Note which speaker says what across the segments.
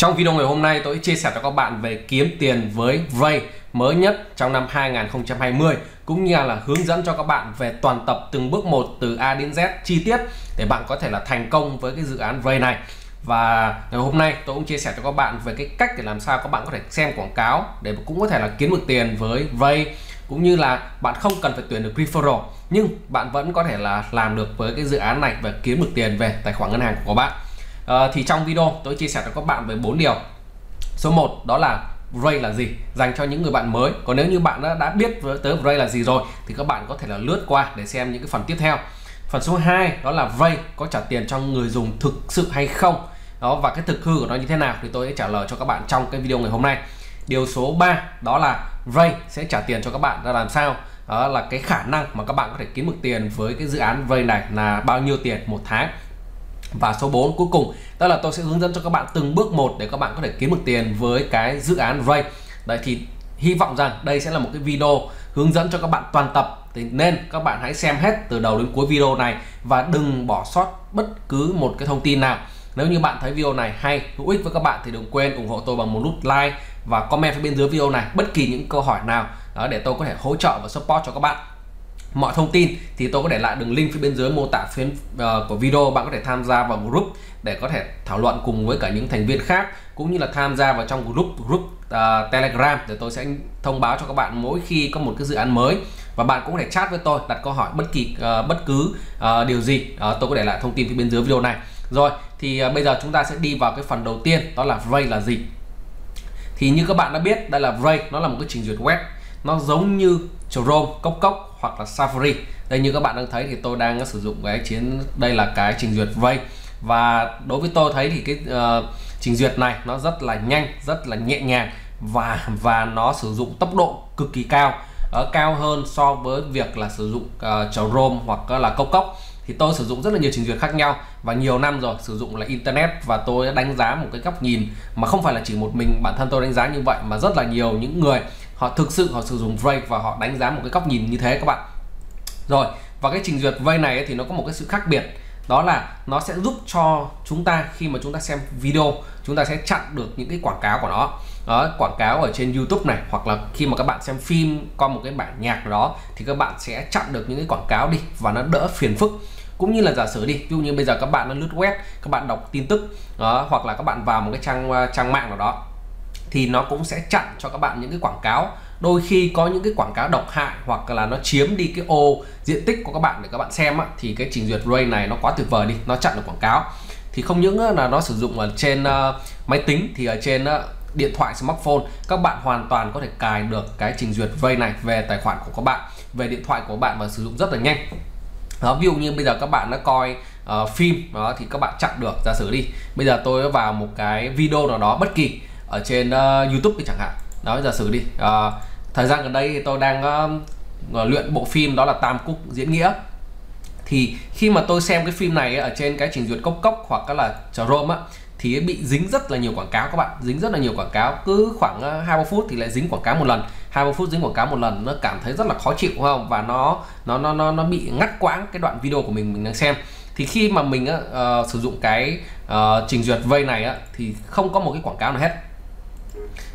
Speaker 1: Trong video ngày hôm nay, tôi chia sẻ cho các bạn về kiếm tiền với Ray mới nhất trong năm 2020 cũng như là hướng dẫn cho các bạn về toàn tập từng bước một từ A đến Z chi tiết để bạn có thể là thành công với cái dự án Ray này. Và ngày hôm nay, tôi cũng chia sẻ cho các bạn về cái cách để làm sao các bạn có thể xem quảng cáo để cũng có thể là kiếm được tiền với Ray, cũng như là bạn không cần phải tuyển được referral, nhưng bạn vẫn có thể là làm được với cái dự án này và kiếm được tiền về tài khoản ngân hàng của các bạn à, thì trong video tôi chia sẻ cho các bạn về bốn điều. Số 1 đó là Ray là gì? Dành cho những người bạn mới. Còn nếu như bạn đã, đã biết tới Ray là gì rồi thì các bạn có thể là lướt qua để xem những cái phần tiếp theo. Phần số 2 đó là Ray có trả tiền cho người dùng thực sự hay không? Đó và cái thực hư của nó như thế nào? Thì tôi sẽ trả lời cho các bạn trong cái video ngày hôm nay. Điều số 3 đó là Ray sẽ trả tiền cho các bạn. Ra làm sao? Đó là cái khả năng mà các bạn có thể kiếm được tiền với cái dự án Ray này là bao nhiêu tiền một tháng và số 4 cuối cùng. Đó là tôi sẽ hướng dẫn cho các bạn từng bước một để các bạn có thể kiếm được tiền với cái dự án Ray. Đấy, thì hy vọng rằng đây sẽ là một cái video hướng dẫn cho các bạn toàn tập. Thì nên các bạn hãy xem hết từ đầu đến cuối video này và đừng bỏ sót bất cứ một cái thông tin nào. Nếu như bạn thấy video này hay, hữu ích với các bạn thì đừng quên ủng hộ tôi bằng một nút like và comment phía bên dưới video này bất kỳ những câu hỏi nào. Đó, để tôi có thể hỗ trợ và support cho các bạn mọi thông tin thì tôi có để lại đường link phía bên dưới mô tả phía uh, ờ, của video. Bạn có thể tham gia vào group để có thể thảo luận cùng với cả những thành viên khác cũng như là tham gia vào trong group group uh, telegram để tôi sẽ thông báo cho các bạn mỗi khi có một cái dự án mới. Và bạn cũng có thể chat với tôi đặt câu hỏi bất kỳ uh, bất cứ uh, điều gì. Uh, tôi có để lại thông tin phía bên dưới video này. Rồi thì uh, bây giờ chúng ta sẽ đi vào cái phần đầu tiên đó là Ray là gì? Thì như các bạn đã biết đây là Ray nó là một cái trình duyệt web. Nó giống như Chrome, Cốc Cốc hoặc là Safari. Đây như các bạn đang thấy thì tôi đang sử dụng cái chiến đây là cái trình duyệt Ray. Và đối với tôi thấy thì cái uh, trình duyệt này nó rất là nhanh rất là nhẹ nhàng và và nó sử dụng tốc độ cực kỳ cao ở cao hơn so với việc là sử dụng ờ, uh, Chrome hoặc là Cốc Cốc. Thì tôi sử dụng rất là nhiều trình duyệt khác nhau và nhiều năm rồi sử dụng là internet và tôi đã đánh giá một cái góc nhìn mà không phải là chỉ một mình bản thân tôi đánh giá như vậy mà rất là nhiều những người họ thực sự họ sử dụng Brave và họ đánh giá một cái góc nhìn như thế các bạn. Rồi và cái trình duyệt vây này thì nó có một cái sự khác biệt. Đó là nó sẽ giúp cho chúng ta khi mà chúng ta xem video chúng ta sẽ chặn được những cái quảng cáo của nó. Đó, quảng cáo ở trên YouTube này hoặc là khi mà các bạn xem phim qua một cái bản nhạc đó thì các bạn sẽ chặn được những cái quảng cáo đi và nó đỡ phiền phức. Cũng như là giả sử đi ví dụ như bây giờ các bạn nó lướt web các bạn đọc tin tức đó, hoặc là các bạn vào một cái trang ờ, trang mạng nào đó thì nó cũng sẽ chặn cho các bạn những cái quảng cáo. Đôi khi có những cái quảng cáo độc hại hoặc là nó chiếm đi cái ô diện tích của các bạn để các bạn xem á, thì cái trình duyệt Ray này nó quá tuyệt vời đi nó chặn được quảng cáo. Thì không những là nó sử dụng ở trên uh, máy tính thì ở trên uh, điện thoại smartphone các bạn hoàn toàn có thể cài được cái trình duyệt Ray này về tài khoản của các bạn về điện thoại của bạn và sử dụng rất là nhanh. Đó ví dụ như bây giờ các bạn đã coi uh, phim đó thì các bạn chặn được giả sử đi. Bây giờ tôi vào một cái video nào đó bất kỳ ở trên uh, YouTube thì chẳng hạn. Đó giả sử đi. Uh, thời gian gần đây thì tôi đang uh, luyện bộ phim đó là Tam Cúc diễn nghĩa. Thì khi mà tôi xem cái phim này ở trên cái trình duyệt cốc cốc hoặc là Chrome á thì bị dính rất là nhiều quảng cáo các bạn. Dính rất là nhiều quảng cáo. Cứ khoảng ờ, hai ba phút thì lại dính quảng cáo một lần. Hai ba phút dính quảng cáo một lần nó cảm thấy rất là khó chịu không? Và nó nó nó nó nó bị ngắt quãng cái đoạn video của mình mình đang xem. Thì khi mà mình uh, sử dụng cái uh, trình duyệt vây này á, thì không có một cái quảng cáo nào hết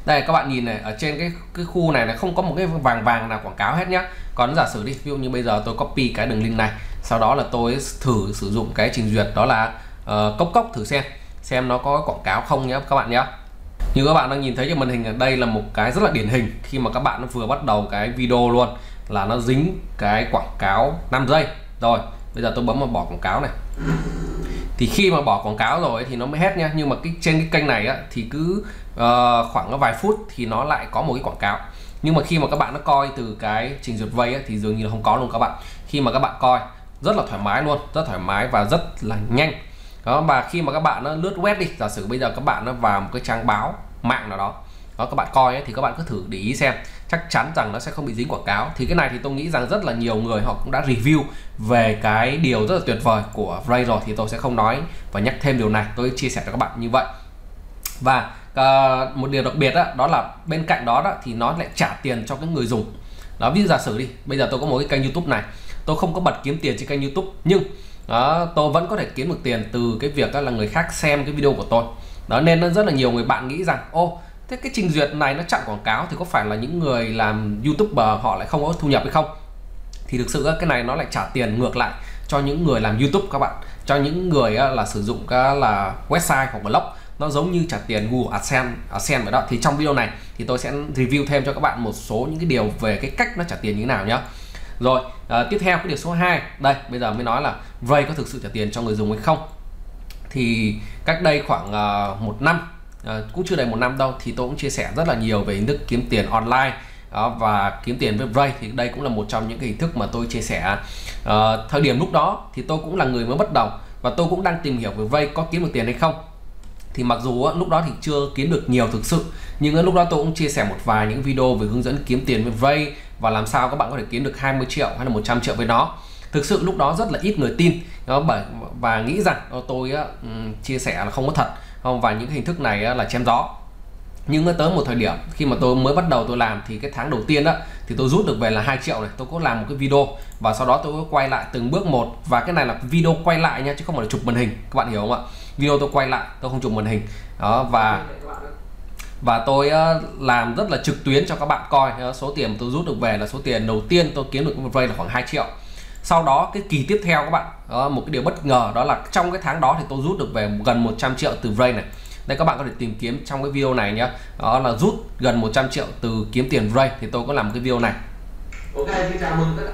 Speaker 1: đây các bạn nhìn này ở trên cái cái khu này là không có một cái vàng vàng nào quảng cáo hết nhá. Còn giả sử đi ví dụ như bây giờ tôi copy cái đường link này sau đó là tôi thử sử dụng cái trình duyệt đó là uh, cốc cốc thử xem xem nó có quảng cáo không nhé các bạn nhé như các bạn đang nhìn thấy trên màn hình ở đây là một cái rất là điển hình khi mà các bạn vừa bắt đầu cái video luôn là nó dính cái quảng cáo 5 giây. Rồi bây giờ tôi bấm vào bỏ quảng cáo này thì khi mà bỏ quảng cáo rồi thì nó mới hết nha. Nhưng mà cái trên cái kênh này á, thì cứ uh, khoảng vài phút thì nó lại có một cái quảng cáo. Nhưng mà khi mà các bạn nó coi từ cái trình duyệt vây á, thì dường như là không có luôn các bạn. Khi mà các bạn coi rất là thoải mái luôn rất thoải mái và rất là nhanh. Đó và khi mà các bạn nó lướt web đi giả sử bây giờ các bạn nó vào một cái trang báo mạng nào đó đó các bạn coi ấy, thì các bạn cứ thử để ý xem chắc chắn rằng nó sẽ không bị dính quảng cáo. Thì cái này thì tôi nghĩ rằng rất là nhiều người họ cũng đã review về cái điều rất là tuyệt vời của Ray rồi thì tôi sẽ không nói và nhắc thêm điều này. Tôi chia sẻ cho các bạn như vậy. Và uh, một điều đặc biệt đó, đó là bên cạnh đó, đó thì nó lại trả tiền cho cái người dùng. Đó ví dụ giả sử đi bây giờ tôi có một cái kênh YouTube này tôi không có bật kiếm tiền trên kênh YouTube nhưng đó, tôi vẫn có thể kiếm được tiền từ cái việc đó là người khác xem cái video của tôi. Đó nên rất là nhiều người bạn nghĩ rằng ô thế cái trình duyệt này nó chặn quảng cáo thì có phải là những người làm youtuber họ lại không có thu nhập hay không? Thì thực sự cái này nó lại trả tiền ngược lại cho những người làm youtube các bạn. Cho những người là sử dụng cái là website hoặc blog nó giống như trả tiền Google AdSense AdSense vậy đó. Thì trong video này thì tôi sẽ review thêm cho các bạn một số những cái điều về cái cách nó trả tiền như thế nào nhé rồi à, tiếp theo cái điều số 2 đây bây giờ mới nói là Ray có thực sự trả tiền cho người dùng hay không? Thì cách đây khoảng uh, một năm Ờ, cũng chưa đầy một năm đâu thì tôi cũng chia sẻ rất là nhiều về hình thức kiếm tiền online. Đó, và kiếm tiền với Brave thì đây cũng là một trong những cái hình thức mà tôi chia sẻ. Uh, thời điểm lúc đó thì tôi cũng là người mới bắt đầu và tôi cũng đang tìm hiểu về vay có kiếm được tiền hay không. Thì mặc dù lúc đó thì chưa kiếm được nhiều thực sự nhưng lúc đó tôi cũng chia sẻ một vài những video về hướng dẫn kiếm tiền với vay và làm sao các bạn có thể kiếm được 20 triệu hay là 100 triệu với nó. Thực sự lúc đó rất là ít người tin đó bởi và nghĩ rằng ờ, tôi chia sẻ là không có thật không, và những hình thức này là chém gió. Nhưng tới một thời điểm khi mà tôi mới bắt đầu tôi làm thì cái tháng đầu tiên đó thì tôi rút được về là 2 triệu này. Tôi có làm một cái video và sau đó tôi có quay lại từng bước một. Và cái này là video quay lại nha, chứ không phải là chụp màn hình. Các bạn hiểu không ạ? Video tôi quay lại, tôi không chụp màn hình. Đó, và và tôi làm rất là trực tuyến cho các bạn coi. Số tiền tôi rút được về là số tiền đầu tiên tôi kiếm được một vay là khoảng 2 triệu sau đó cái kỳ tiếp theo các bạn đó, một cái điều bất ngờ đó là trong cái tháng đó thì tôi rút được về gần 100 triệu từ Ray này. Đây các bạn có thể tìm kiếm trong cái video này nhé đó là rút gần 100 triệu từ kiếm tiền Ray thì tôi có làm cái video này.
Speaker 2: Ok xin chào mừng tất cả.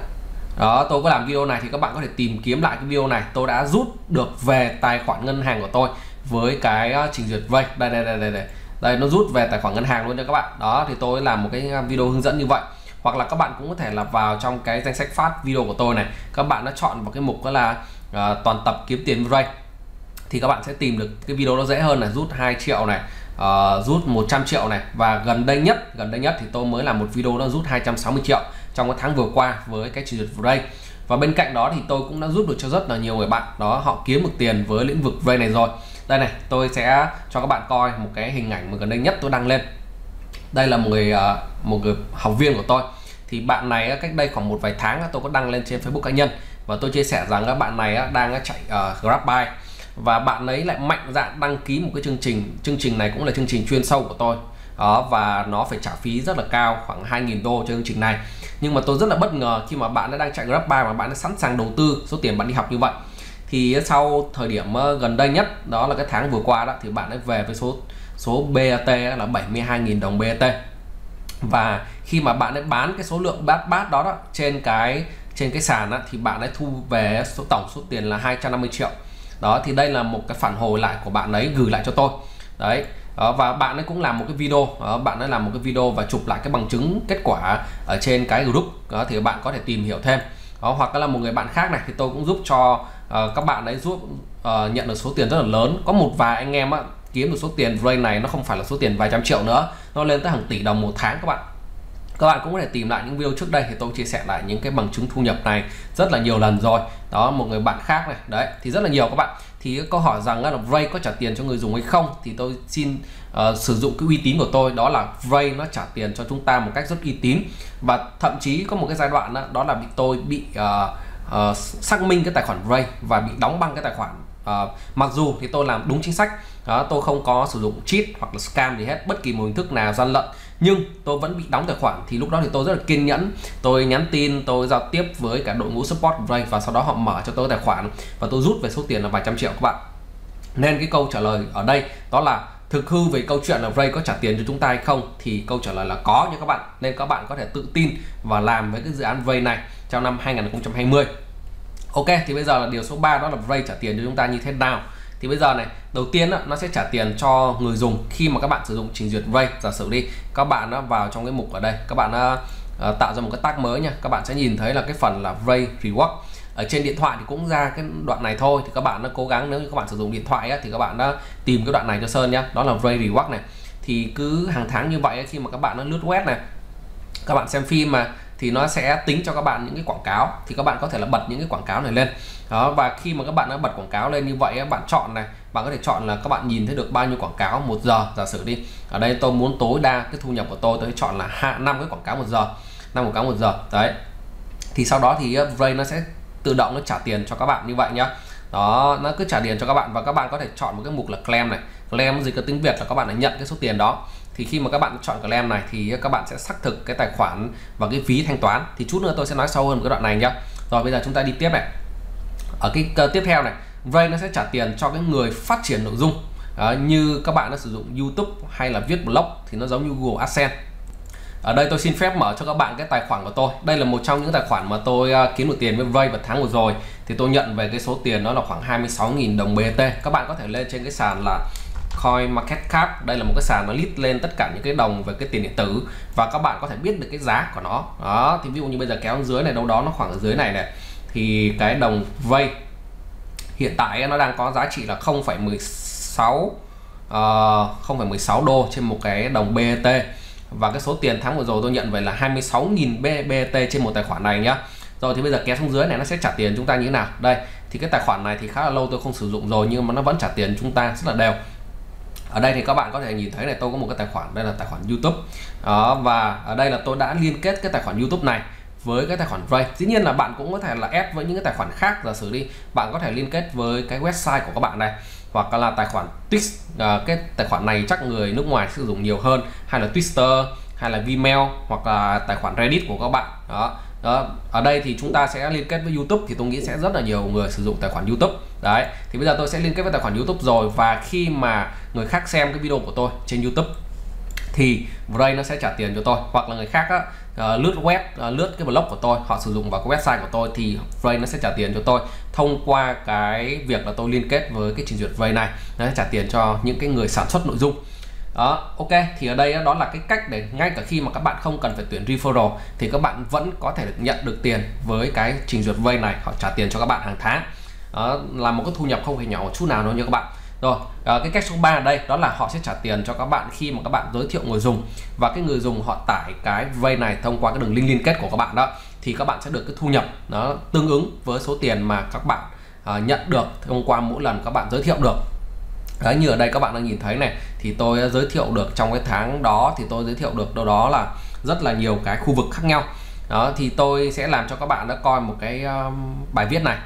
Speaker 1: Đó tôi có làm video này thì các bạn có thể tìm kiếm lại cái video này. Tôi đã rút được về tài khoản ngân hàng của tôi với cái ờ, trình duyệt Ray đây đây đây đây đây. Đây nó rút về tài khoản ngân hàng luôn cho các bạn. Đó thì tôi làm một cái ờ, video hướng dẫn như vậy hoặc là các bạn cũng có thể là vào trong cái danh sách phát video của tôi này. Các bạn đã chọn vào cái mục đó là uh, toàn tập kiếm tiền Ray. Thì các bạn sẽ tìm được cái video nó dễ hơn là rút 2 triệu này uh, rút 100 triệu này. Và gần đây nhất gần đây nhất thì tôi mới làm một video nó rút 260 triệu trong cái tháng vừa qua với cái chỉ duyệt Ray. Và bên cạnh đó thì tôi cũng đã giúp được cho rất là nhiều người bạn. Đó họ kiếm được tiền với lĩnh vực Ray này rồi. Đây này tôi sẽ cho các bạn coi một cái hình ảnh mà gần đây nhất tôi đăng lên đây là một người à, một người học viên của tôi. Thì bạn này cách đây khoảng một vài tháng tôi có đăng lên trên Facebook cá nhân. Và tôi chia sẻ rằng các bạn này đang chạy uh, GrabBuy. Và bạn ấy lại mạnh dạn đăng ký một cái chương trình. Chương trình này cũng là chương trình chuyên sâu của tôi. Đó và nó phải trả phí rất là cao khoảng 2.000 đô cho chương trình này. Nhưng mà tôi rất là bất ngờ khi mà bạn đã đang chạy GrabBuy mà bạn đã sẵn sàng đầu tư số tiền bạn đi học như vậy. Thì sau thời điểm à, gần đây nhất đó là cái tháng vừa qua đó thì bạn ấy về với số số BAT là 72.000 đồng BAT và khi mà bạn ấy bán cái số lượng bát bát đó, đó trên cái trên cái sàn đó, thì bạn ấy thu về số tổng số tiền là 250 triệu. Đó thì đây là một cái phản hồi lại của bạn ấy gửi lại cho tôi. Đấy đó, và bạn ấy cũng làm một cái video đó, bạn ấy làm một cái video và chụp lại cái bằng chứng kết quả ở trên cái group. Đó thì bạn có thể tìm hiểu thêm. Đó, hoặc là một người bạn khác này thì tôi cũng giúp cho uh, các bạn ấy giúp uh, nhận được số tiền rất là lớn. Có một vài anh em á, kiếm được số tiền Ray này nó không phải là số tiền vài trăm triệu nữa. Nó lên tới hàng tỷ đồng một tháng các bạn. Các bạn cũng có thể tìm lại những video trước đây thì tôi chia sẻ lại những cái bằng chứng thu nhập này rất là nhiều lần rồi. Đó một người bạn khác này đấy thì rất là nhiều các bạn. Thì câu hỏi rằng là Ray có trả tiền cho người dùng hay không thì tôi xin uh, sử dụng cái uy tín của tôi đó là Ray nó trả tiền cho chúng ta một cách rất uy tín. Và thậm chí có một cái giai đoạn đó, đó là bị tôi bị uh, uh, xác minh cái tài khoản Ray và bị đóng băng cái tài khoản uh, mặc dù thì tôi làm đúng chính sách đó, tôi không có sử dụng cheat hoặc là scam gì hết bất kỳ một hình thức nào gian lận. Nhưng tôi vẫn bị đóng tài khoản thì lúc đó thì tôi rất là kiên nhẫn. Tôi nhắn tin tôi giao tiếp với cả đội ngũ support Ray và sau đó họ mở cho tôi tài khoản và tôi rút về số tiền là vài trăm triệu các bạn. Nên cái câu trả lời ở đây đó là thực hư về câu chuyện là Ray có trả tiền cho chúng ta hay không? Thì câu trả lời là có nha các bạn. Nên các bạn có thể tự tin và làm với cái dự án Ray này trong năm 2020 Ok thì bây giờ là điều số 3 đó là Ray trả tiền cho chúng ta như thế nào? Thì bây giờ này đầu tiên đó, nó sẽ trả tiền cho người dùng khi mà các bạn sử dụng trình duyệt Ray giả sử đi các bạn nó vào trong cái mục ở đây các bạn uh, tạo ra một cái tag mới nha. Các bạn sẽ nhìn thấy là cái phần là Ray Reward. Ở trên điện thoại thì cũng ra cái đoạn này thôi. Thì các bạn nó cố gắng nếu như các bạn sử dụng điện thoại á, thì các bạn đã tìm cái đoạn này cho Sơn nhá. Đó là Ray Reward này. Thì cứ hàng tháng như vậy khi mà các bạn nó lướt web này các bạn xem phim mà thì nó sẽ tính cho các bạn những cái quảng cáo. Thì các bạn có thể là bật những cái quảng cáo này lên. Đó, và khi mà các bạn đã bật quảng cáo lên như vậy bạn chọn này, bạn có thể chọn là các bạn nhìn thấy được bao nhiêu quảng cáo một giờ, giả sử đi. Ở đây tôi muốn tối đa cái thu nhập của tôi tôi chọn là hạ năm cái quảng cáo một giờ. Năm quảng cáo một giờ, đấy. Thì sau đó thì Ray nó sẽ tự động nó trả tiền cho các bạn như vậy nhá. Đó, nó cứ trả tiền cho các bạn và các bạn có thể chọn một cái mục là claim này. Claim gì có tiếng Việt là các bạn đã nhận cái số tiền đó thì khi mà các bạn chọn claim này thì các bạn sẽ xác thực cái tài khoản và cái phí thanh toán. Thì chút nữa tôi sẽ nói sâu hơn cái đoạn này nhá. Rồi bây giờ chúng ta đi tiếp này. Ở cái uh, tiếp theo này Ray nó sẽ trả tiền cho cái người phát triển nội dung. Uh, như các bạn đã sử dụng YouTube hay là viết blog thì nó giống như Google AdSense. Ở đây tôi xin phép mở cho các bạn cái tài khoản của tôi. Đây là một trong những tài khoản mà tôi uh, kiếm được tiền với Ray vào tháng vừa rồi. Thì tôi nhận về cái số tiền đó là khoảng 26.000 đồng BT các bạn có thể lên trên cái sàn là Coin Market Cap. Đây là một cái sàn nó list lên tất cả những cái đồng về cái tiền điện tử. Và các bạn có thể biết được cái giá của nó. Đó thì ví dụ như bây giờ kéo dưới này đâu đó nó khoảng ở dưới này này. Thì cái đồng vay hiện tại nó đang có giá trị là 0,16 uh, 0,16 đô trên một cái đồng BT và cái số tiền tháng vừa rồi tôi nhận về là 26.000 BT trên một tài khoản này nhá. Rồi thì bây giờ kéo xuống dưới này nó sẽ trả tiền chúng ta như thế nào? Đây thì cái tài khoản này thì khá là lâu tôi không sử dụng rồi nhưng mà nó vẫn trả tiền chúng ta rất là đều ở đây thì các bạn có thể nhìn thấy này tôi có một cái tài khoản đây là tài khoản YouTube. Đó, và ở đây là tôi đã liên kết cái tài khoản YouTube này với cái tài khoản Ray. Dĩ nhiên là bạn cũng có thể là ép với những cái tài khoản khác giả sử đi bạn có thể liên kết với cái website của các bạn này hoặc là tài khoản Twitch. À, cái tài khoản này chắc người nước ngoài sử dụng nhiều hơn hay là Twitter hay là Vimeo hoặc là tài khoản Reddit của các bạn. Đó đó. Ở đây thì chúng ta sẽ liên kết với YouTube thì tôi nghĩ sẽ rất là nhiều người sử dụng tài khoản YouTube đấy thì bây giờ tôi sẽ liên kết với tài khoản YouTube rồi. Và khi mà người khác xem cái video của tôi trên YouTube thì Vray nó sẽ trả tiền cho tôi. Hoặc là người khác á, uh, lướt web uh, lướt cái blog của tôi họ sử dụng vào cái website của tôi thì Vray nó sẽ trả tiền cho tôi. Thông qua cái việc là tôi liên kết với cái trình duyệt Vray này nó sẽ trả tiền cho những cái người sản xuất nội dung. Đó ok thì ở đây đó là cái cách để ngay cả khi mà các bạn không cần phải tuyển referral thì các bạn vẫn có thể được nhận được tiền với cái trình duyệt vay này. Họ trả tiền cho các bạn hàng tháng đó là một cái thu nhập không hề nhỏ một chút nào đâu nha các bạn. Rồi à, cái cách số 3 ở đây đó là họ sẽ trả tiền cho các bạn khi mà các bạn giới thiệu người dùng. Và cái người dùng họ tải cái vay này thông qua cái đường link liên kết của các bạn đó thì các bạn sẽ được cái thu nhập nó tương ứng với số tiền mà các bạn à, nhận được thông qua mỗi lần các bạn giới thiệu được. Đấy, như ở đây các bạn đang nhìn thấy này thì tôi giới thiệu được trong cái tháng đó thì tôi giới thiệu được đâu đó là rất là nhiều cái khu vực khác nhau. Đó thì tôi sẽ làm cho các bạn đã coi một cái um, bài viết này.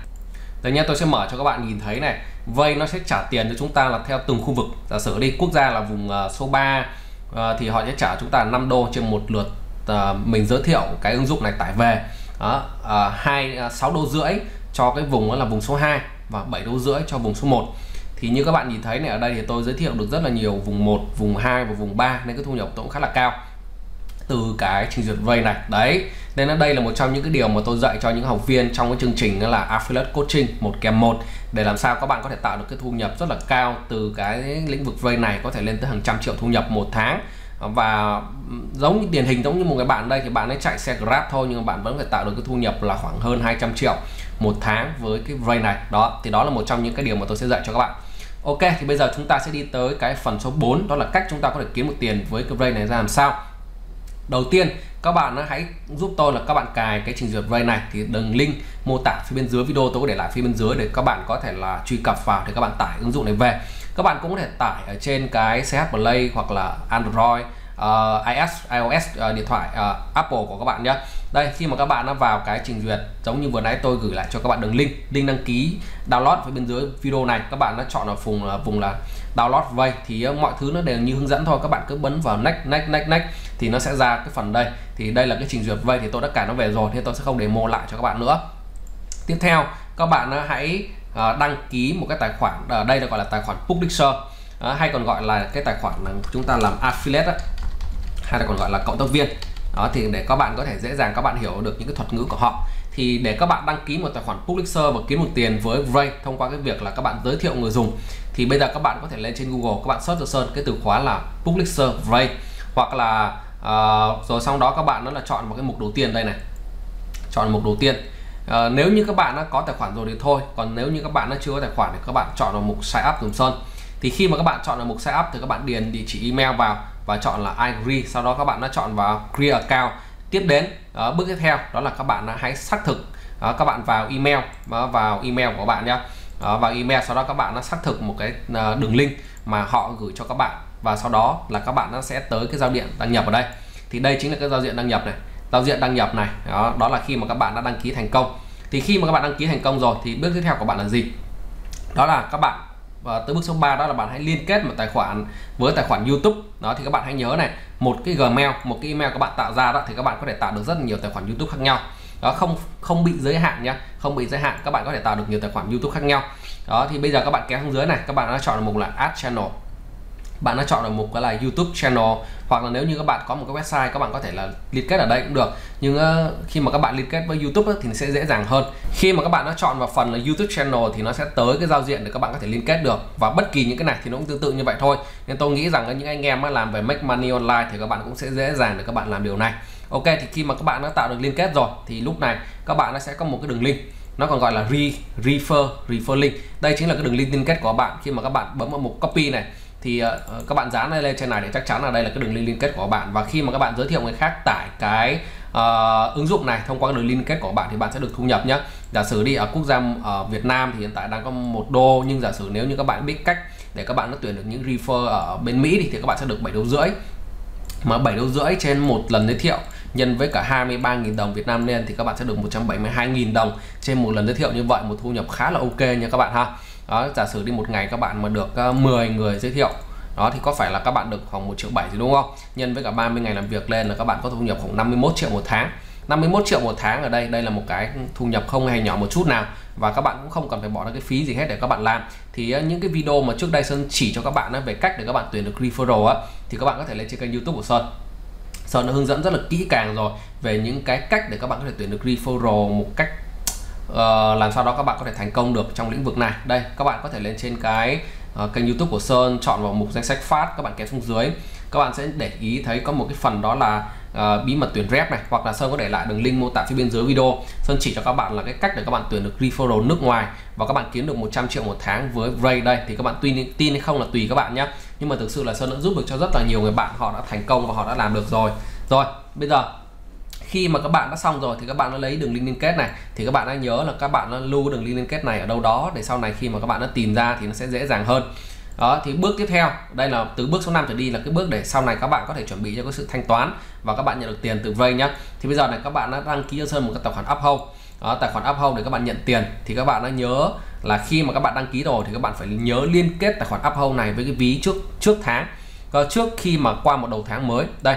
Speaker 1: Đấy nhá, tôi sẽ mở cho các bạn nhìn thấy này. Vay nó sẽ trả tiền cho chúng ta là theo từng khu vực. Giả sử đi quốc gia là vùng uh, số 3 uh, à, thì họ sẽ trả chúng ta 5 đô trên một lượt uh, mình giới thiệu cái ứng dụng này tải về. Đó uh, 2 uh, 6 đô rưỡi cho cái vùng đó là vùng số 2 và 7 đô rưỡi cho vùng số 1 thì như các bạn nhìn thấy này ở đây thì tôi giới thiệu được rất là nhiều vùng 1 vùng 2 và vùng 3 nên cái thu nhập cũng khá là cao từ cái trình duyệt vay này. Đấy, nên là đây là một trong những cái điều mà tôi dạy cho những học viên trong cái chương trình đó là affiliate coaching, một kèm một, để làm sao các bạn có thể tạo được cái thu nhập rất là cao từ cái lĩnh vực vay này, có thể lên tới hàng trăm triệu thu nhập một tháng. Và giống như điển hình giống như một cái bạn đây thì bạn ấy chạy xe Grab thôi, nhưng mà bạn vẫn phải tạo được cái thu nhập là khoảng hơn 200 triệu một tháng với cái vay này. Đó, thì đó là một trong những cái điều mà tôi sẽ dạy cho các bạn. Ok, thì bây giờ chúng ta sẽ đi tới cái phần số 4 đó là cách chúng ta có thể kiếm được tiền với cái Ray này ra làm sao đầu tiên các bạn hãy giúp tôi là các bạn cài cái trình duyệt Ray này. Thì đường link mô tả phía bên dưới video tôi có để lại phía bên dưới để các bạn có thể là truy cập vào để các bạn tải ứng dụng này về. Các bạn cũng có thể tải ở trên cái CH Play hoặc là Android uh, iOS iOS uh, điện thoại uh, Apple của các bạn nhé đây khi mà các bạn đã vào cái trình duyệt giống như vừa nãy tôi gửi lại cho các bạn đường link link đăng ký download phía bên dưới video này các bạn đã chọn ở vùng là vùng là download vay thì ờ, mọi thứ nó đều như hướng dẫn thôi. Các bạn cứ bấm vào next next next next thì nó sẽ ra cái phần đây. Thì đây là cái trình duyệt vay thì tôi đã cài nó về rồi nên tôi sẽ không để demo lại cho các bạn nữa. Tiếp theo, các bạn ờ, hãy ờ, đăng ký một cái tài khoản ở đây là gọi là tài khoản publisher hay còn gọi là cái tài khoản là chúng ta làm affiliate hay là còn gọi là cộng tác viên. Đó, thì để các bạn có thể dễ dàng các bạn hiểu được những cái thuật ngữ của họ. Thì để các bạn đăng ký một tài khoản publisher và kiếm một tiền với Ray thông qua cái việc là các bạn giới thiệu người dùng thì bây giờ các bạn có thể lên trên Google các bạn search cho sơn cái từ khóa là publisher Ray hoặc là uh, rồi sau đó các bạn nó là chọn một cái mục đầu tiên đây này chọn mục đầu tiên uh, nếu như các bạn đã có tài khoản rồi thì thôi còn nếu như các bạn đã chưa có tài khoản thì các bạn chọn vào mục sign up dùm sơn thì khi mà các bạn chọn vào mục sign up thì các bạn điền địa chỉ email vào và chọn là I agree sau đó các bạn đã chọn vào create account tiếp đến uh, bước tiếp theo đó là các bạn hãy xác thực uh, các bạn vào email uh, vào email của bạn nhé đó, vào email sau đó các bạn đã xác thực một cái ờ, đường link mà họ gửi cho các bạn. Và sau đó là các bạn nó sẽ tới cái giao diện đăng nhập ở đây. Thì đây chính là cái giao diện đăng nhập này. Giao diện đăng nhập này đó, đó là khi mà các bạn đã đăng ký thành công. Thì khi mà các bạn đăng ký thành công rồi thì bước tiếp theo của bạn là gì? Đó là các bạn và tới bước số 3 đó là bạn hãy liên kết một tài khoản với tài khoản YouTube. Đó thì các bạn hãy nhớ này một cái Gmail một cái email các bạn tạo ra đó thì các bạn có thể tạo được rất là nhiều tài khoản YouTube khác nhau đó không không bị giới hạn nhá không bị giới hạn các bạn có thể tạo được nhiều tài khoản YouTube khác nhau đó thì bây giờ các bạn kéo xuống dưới này các bạn đã chọn mục là Add Channel bạn đã chọn được mục cái là YouTube channel hoặc là nếu như các bạn có một cái website các bạn có thể là liên kết ở đây cũng được nhưng uh, khi mà các bạn liên kết với YouTube thì sẽ dễ dàng hơn khi mà các bạn đã chọn vào phần là YouTube channel thì nó sẽ tới cái giao diện để các bạn có thể liên kết được và bất kỳ những cái này thì nó cũng tương tự như vậy thôi nên tôi nghĩ rằng những anh em làm về make money online thì các bạn cũng sẽ dễ dàng để các bạn làm điều này ok thì khi mà các bạn đã tạo được liên kết rồi thì lúc này các bạn nó sẽ có một cái đường link. Nó còn gọi là re, refer refer link. Đây chính là cái đường link liên kết của bạn. Khi mà các bạn bấm vào mục copy này thì uh, các bạn dán lên trên này để chắc chắn là đây là cái đường link liên kết của bạn. Và khi mà các bạn giới thiệu người khác tải cái uh, ứng dụng này thông qua đường liên kết của bạn thì bạn sẽ được thu nhập nhé giả sử đi ở quốc gia ở Việt Nam thì hiện tại đang có một đô nhưng giả sử nếu như các bạn biết cách để các bạn nó tuyển được những refer ở bên Mỹ thì, thì các bạn sẽ được 7 đô rưỡi mà 7 đô rưỡi trên một lần giới thiệu, nhân với cả 23.000 đồng Việt Nam lên thì các bạn sẽ được 172.000 đồng trên một lần giới thiệu như vậy, một thu nhập khá là ok nha các bạn ha. Đó, giả sử đi một ngày các bạn mà được ờ, 10 người giới thiệu, đó thì có phải là các bạn được khoảng 1 triệu 7 thì đúng không? Nhân với cả 30 ngày làm việc lên là các bạn có thu nhập khoảng 51 triệu một tháng. 51 triệu một tháng ở đây đây là một cái thu nhập không hề nhỏ một chút nào và các bạn cũng không cần phải bỏ ra cái phí gì hết để các bạn làm. Thì ờ, những cái video mà trước đây Sơn chỉ cho các bạn về cách để các bạn tuyển được referral á thì các bạn có thể lên trên kênh YouTube của Sơn. Sơn đã hướng dẫn rất là kỹ càng rồi về những cái cách để các bạn có thể tuyển được referral một cách uh, làm sao đó các bạn có thể thành công được trong lĩnh vực này. Đây các bạn có thể lên trên cái uh, kênh youtube của Sơn chọn vào mục danh sách phát các bạn kéo xuống dưới. Các bạn sẽ để ý thấy có một cái phần đó là uh, bí mật tuyển rep này hoặc là Sơn có để lại đường link mô tả phía bên dưới video Sơn chỉ cho các bạn là cái cách để các bạn tuyển được referral nước ngoài và các bạn kiếm được 100 triệu một tháng với Ray đây thì các bạn tin tin hay không là tùy các bạn nhé nhưng mà thực sự là Sơn đã giúp được cho rất là nhiều người bạn họ đã thành công và họ đã làm được rồi rồi bây giờ khi mà các bạn đã xong rồi thì các bạn đã lấy đường link liên kết này thì các bạn đã nhớ là các bạn đã lưu đường link liên kết này ở đâu đó để sau này khi mà các bạn đã tìm ra thì nó sẽ dễ dàng hơn đó thì bước tiếp theo đây là từ bước số 5 trở đi là cái bước để sau này các bạn có thể chuẩn bị cho cái sự thanh toán và các bạn nhận được tiền từ vay nhá. Thì bây giờ này các bạn đã đăng ký cho sơn một cái tài khoản uphold. Đó, tài khoản uphold để các bạn nhận tiền. Thì các bạn đã nhớ là khi mà các bạn đăng ký rồi thì các bạn phải nhớ liên kết tài khoản uphold này với cái ví trước trước tháng. Trước khi mà qua một đầu tháng mới. Đây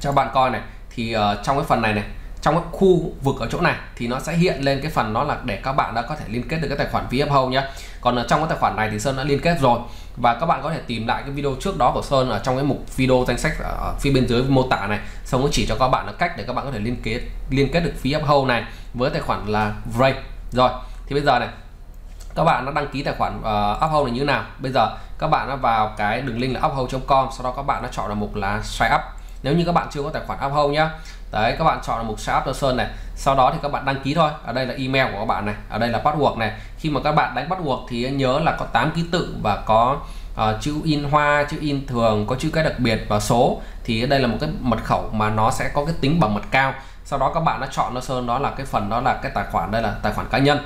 Speaker 1: cho bạn coi này. Thì uh, trong cái phần này này trong cái khu vực ở chỗ này thì nó sẽ hiện lên cái phần đó là để các bạn đã có thể liên kết được cái tài khoản VFO nhé còn ở trong cái tài khoản này thì Sơn đã liên kết rồi. Và các bạn có thể tìm lại cái video trước đó của Sơn ở trong cái mục video danh sách ở phía bên dưới mô tả này. Sơn có chỉ cho các bạn là cách để các bạn có thể liên kết liên kết được VFO này với tài khoản là Vray rồi thì bây giờ này các bạn đã đăng ký tài khoản ờ, uh, uphold này như thế nào? Bây giờ các bạn đã vào cái đường link là uphold.com sau đó các bạn đã chọn là mục là sign up nếu như các bạn chưa có tài khoản Uphold nhá. Đấy các bạn chọn là mục sign Sơn này. Sau đó thì các bạn đăng ký thôi. Ở đây là email của các bạn này. Ở đây là password này. Khi mà các bạn đánh password thì nhớ là có 8 ký tự và có uh, chữ in hoa chữ in thường có chữ cái đặc biệt và số. Thì đây là một cái mật khẩu mà nó sẽ có cái tính bảo mật cao. Sau đó các bạn đã chọn nó Sơn đó là cái phần đó là cái tài khoản đây là tài khoản cá nhân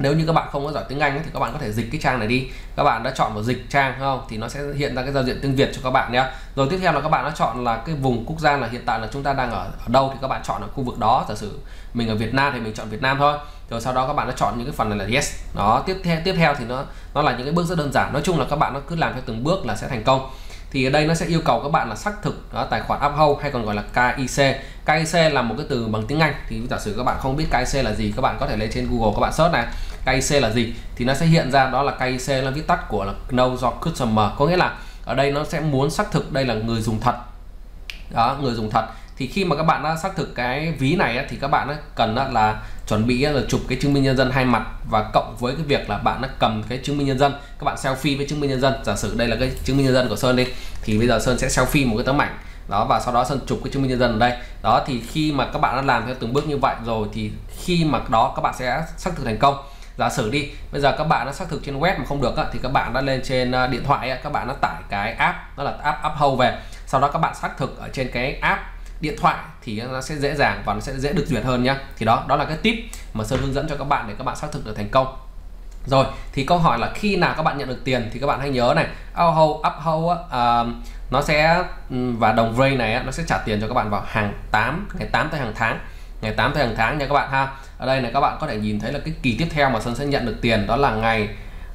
Speaker 1: nếu như các bạn không có giỏi tiếng Anh ấy, thì các bạn có thể dịch cái trang này đi các bạn đã chọn vào dịch trang không thì nó sẽ hiện ra cái giao diện tiếng Việt cho các bạn nhé rồi tiếp theo là các bạn đã chọn là cái vùng quốc gia là hiện tại là chúng ta đang ở, ở đâu thì các bạn chọn ở khu vực đó giả sử mình ở Việt Nam thì mình chọn Việt Nam thôi rồi sau đó các bạn đã chọn những cái phần này là yes đó tiếp theo tiếp theo thì nó nó là những cái bước rất đơn giản nói chung là các bạn nó cứ làm theo từng bước là sẽ thành công thì ở đây nó sẽ yêu cầu các bạn là xác thực đó, tài khoản uphold hay còn gọi là KIC KIC là một cái từ bằng tiếng Anh thì giả sử các bạn không biết KIC là gì các bạn có thể lên trên Google các bạn search này KIC là gì thì nó sẽ hiện ra đó là KIC là viết tắt của là Know Your Customer. Có nghĩa là ở đây nó sẽ muốn xác thực đây là người dùng thật. Đó, người dùng thật. Thì khi mà các bạn đã xác thực cái ví này thì các bạn cần là chuẩn bị là chụp cái chứng minh nhân dân hai mặt và cộng với cái việc là bạn đã cầm cái chứng minh nhân dân. Các bạn selfie với chứng minh nhân dân. Giả sử đây là cái chứng minh nhân dân của Sơn đi, thì bây giờ Sơn sẽ selfie một cái tấm ảnh. Đó, và sau đó Sơn chụp cái chứng minh nhân dân ở đây. Đó, thì khi mà các bạn đã làm theo từng bước như vậy rồi thì khi mà đó các bạn sẽ xác thực thành công giả sử đi bây giờ các bạn đã xác thực trên web mà không được thì các bạn đã lên trên điện thoại các bạn đã tải cái app đó là app Uphold về sau đó các bạn xác thực ở trên cái app điện thoại thì nó sẽ dễ dàng và nó sẽ dễ được duyệt hơn nhá thì đó đó là cái tip mà sơn hướng dẫn cho các bạn để các bạn xác thực được thành công rồi thì câu hỏi là khi nào các bạn nhận được tiền thì các bạn hãy nhớ này uphold uphold uh, nó sẽ và đồng ray này nó sẽ trả tiền cho các bạn vào hàng 8 ngày 8 tới hàng tháng ngày 8 tới hàng tháng nha các bạn ha ở đây là các bạn có thể nhìn thấy là cái kỳ tiếp theo mà sơn sẽ nhận được tiền đó là ngày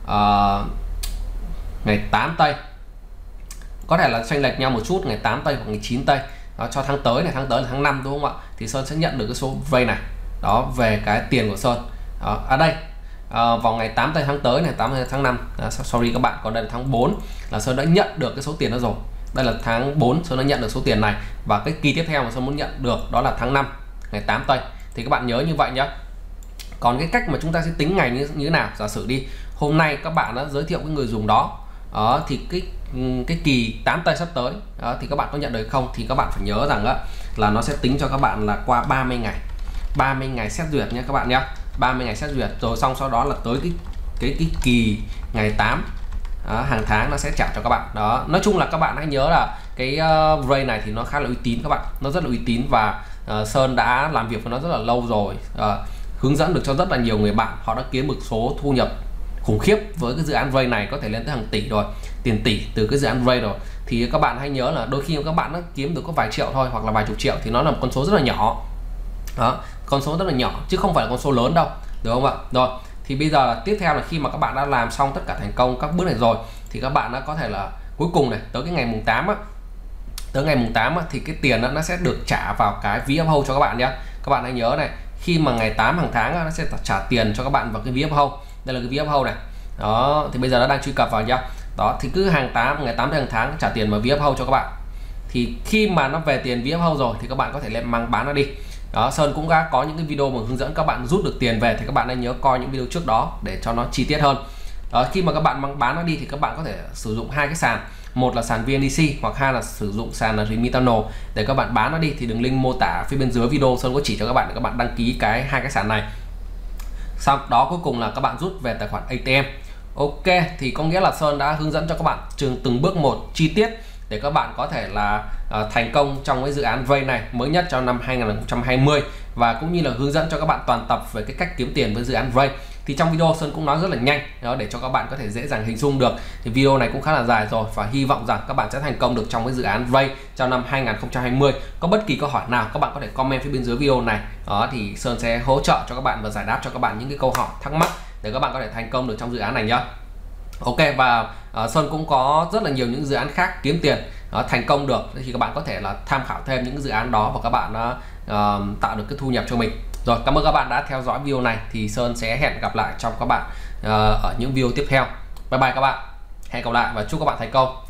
Speaker 1: uh, ngày 8 tây. Có thể là chênh lệch nhau một chút ngày 8 tây hoặc ngày 9 tây. Đó, cho tháng tới này tháng tới là tháng 5 đúng không ạ? Thì Sơn sẽ nhận được cái số vay này. Đó về cái tiền của Sơn. Đó, ở đây à, vào ngày 8 tây tháng tới này 8 tháng 5 à, sorry các bạn còn đây là tháng 4 là Sơn đã nhận được cái số tiền đó rồi. Đây là tháng 4 Sơn đã nhận được số tiền này. Và cái kỳ tiếp theo mà Sơn muốn nhận được đó là tháng 5 ngày 8 tây thì các bạn nhớ như vậy nhé còn cái cách mà chúng ta sẽ tính ngày như, như thế nào? Giả sử đi hôm nay các bạn đã giới thiệu với người dùng đó đó thì cái ừ, cái kỳ 8 tay sắp tới đó, thì các bạn có nhận được không? Thì các bạn phải nhớ rằng đó, là nó sẽ tính cho các bạn là qua 30 ngày. 30 ngày xét duyệt nhé các bạn nhé 30 ngày xét duyệt rồi xong sau đó là tới cái cái cái kỳ ngày 8 đó, ờ, hàng tháng nó sẽ trả cho các bạn. Đó nói chung là các bạn hãy nhớ là cái uh, Ray này thì nó khá là uy tín các bạn. Nó rất là uy tín và uh, Sơn đã làm việc với nó rất là lâu rồi uh, hướng dẫn được cho rất là nhiều người bạn. Họ đã kiếm được số thu nhập khủng khiếp với cái dự án Ray này có thể lên tới hàng tỷ rồi tiền tỷ từ cái dự án Ray rồi. Thì các bạn hãy nhớ là đôi khi các bạn nó kiếm được có vài triệu thôi hoặc là vài chục triệu thì nó là một con số rất là nhỏ. Đó con số rất là nhỏ chứ không phải là con số lớn đâu được không ạ? Rồi thì bây giờ tiếp theo là khi mà các bạn đã làm xong tất cả thành công các bước này rồi thì các bạn đã có thể là cuối cùng này tới cái ngày mùng 8 á tới ngày mùng 8 thì cái tiền nó sẽ được trả vào cái ví hold cho các bạn nhé các bạn hãy nhớ này khi mà ngày 8 hàng tháng nó sẽ trả tiền cho các bạn vào cái ví hold đây là cái ví hold này. Đó thì bây giờ nó đang truy cập vào nhá. Đó thì cứ hàng 8 ngày 8 hàng tháng trả tiền vào ví hold cho các bạn. Thì khi mà nó về tiền ví hold rồi thì các bạn có thể lên mang bán nó đi. Đó Sơn cũng đã có những cái video mà hướng dẫn các bạn rút được tiền về thì các bạn hãy nhớ coi những video trước đó để cho nó chi tiết hơn. Đó, khi mà các bạn mang bán nó đi thì các bạn có thể sử dụng hai cái sàn một là sàn VNDC hoặc hai là sử dụng sàn là Remitano. Để các bạn bán nó đi thì đường link mô tả phía bên dưới video Sơn có chỉ cho các bạn để các bạn đăng ký cái hai cái sàn này. Sau đó cuối cùng là các bạn rút về tài khoản ATM Ok thì có nghĩa là Sơn đã hướng dẫn cho các bạn trường từng bước một chi tiết để các bạn có thể là uh, thành công trong cái dự án vay này mới nhất trong năm 2020 và cũng như là hướng dẫn cho các bạn toàn tập về cái cách kiếm tiền với dự án vay thì trong video Sơn cũng nói rất là nhanh đó để cho các bạn có thể dễ dàng hình dung được. Thì video này cũng khá là dài rồi và hy vọng rằng các bạn sẽ thành công được trong cái dự án vay trong năm 2020 có bất kỳ câu hỏi nào các bạn có thể comment phía bên dưới video này. Đó thì Sơn sẽ hỗ trợ cho các bạn và giải đáp cho các bạn những cái câu hỏi thắc mắc để các bạn có thể thành công được trong dự án này nhá. Ok và uh, Sơn cũng có rất là nhiều những dự án khác kiếm tiền uh, thành công được. Thì các bạn có thể là tham khảo thêm những dự án đó và các bạn uh, tạo được cái thu nhập cho mình rồi cảm ơn các bạn đã theo dõi video này. Thì Sơn sẽ hẹn gặp lại trong các bạn uh, ở những video tiếp theo. Bye bye các bạn. Hẹn gặp lại và chúc các bạn thành công.